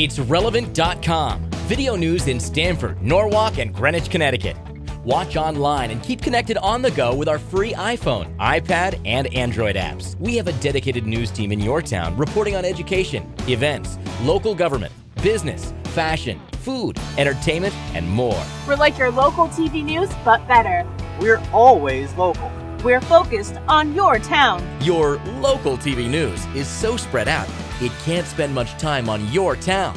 It's relevant.com. Video news in Stamford, Norwalk, and Greenwich, Connecticut. Watch online and keep connected on the go with our free iPhone, iPad, and Android apps. We have a dedicated news team in your town reporting on education, events, local government, business, fashion, food, entertainment, and more. We're like your local TV news, but better. We're always local. We're focused on your town. Your local TV news is so spread out, it can't spend much time on your town.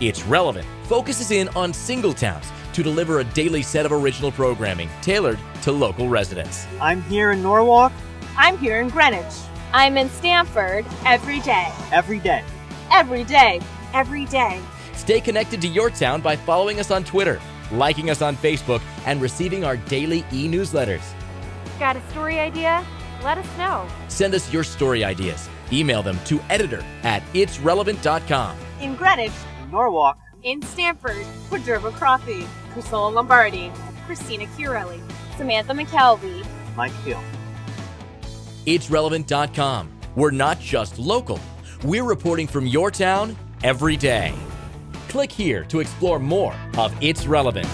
It's relevant, focuses in on single towns to deliver a daily set of original programming tailored to local residents. I'm here in Norwalk I'm here in Greenwich. I'm in Stamford Every day. every day. Every day. Every day. Stay connected to your town by following us on Twitter, liking us on Facebook, and receiving our daily e newsletters. Got a story idea? Let us know. Send us your story ideas. Email them to editor at itsrelevant.com. In Greenwich. Norwalk, In Stamford. Derva Crothy. Priscilla Lombardi. Christina Chiarelli. Samantha McKelvey. Mike Hill. Itsrelevant.com. We're not just local, we're reporting from your town every day. Click here to explore more of It's Relevant.